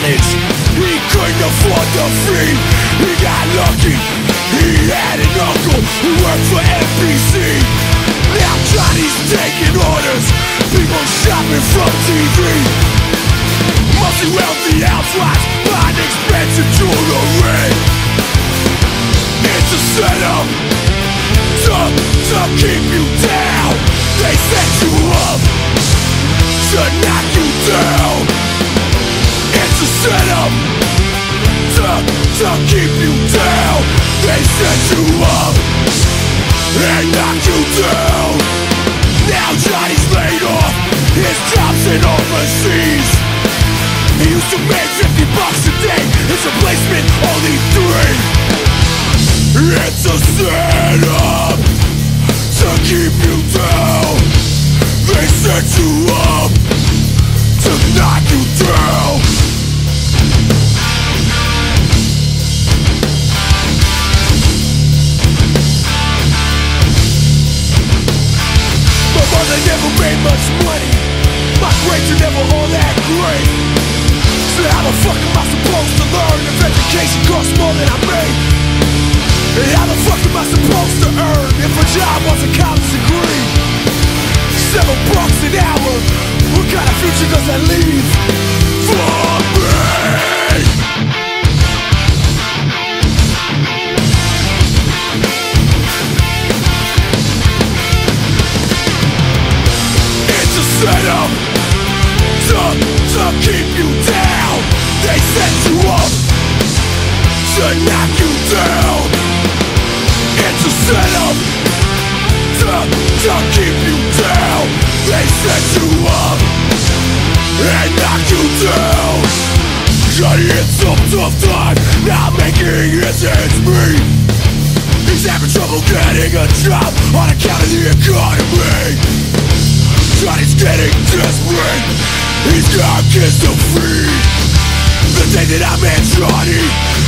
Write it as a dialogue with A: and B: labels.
A: college He couldn't afford the fee. He got lucky. He had an uncle who worked for NBC Now Johnny's taking orders. People shopping from TV Mostly wealthy housewives Buying expensive jewelry. It's a setup. To, to to keep you down. They set you up. And knock you down. Now Johnny's laid off. His job's in overseas. He used to make 50 bucks a day. His replacement only three. It's a setup To keep you down. They set you up To knock you down Mother never made much money. My grades are never all that great. So how the fuck am I supposed to learn If education costs more than I make? And how the fuck am I supposed to earn If a job was a college degree? Seven bucks an hour. What kind of future does that leave It's a setup to, to keep you down They set you up to knock you down It's a setup to, to keep you down They set you up and knock you down Johnny had some tough time Not making his ends meet He's having trouble getting a job On account of the economy Johnny's getting desperate. He's got kids to feed. The day that I met Johnny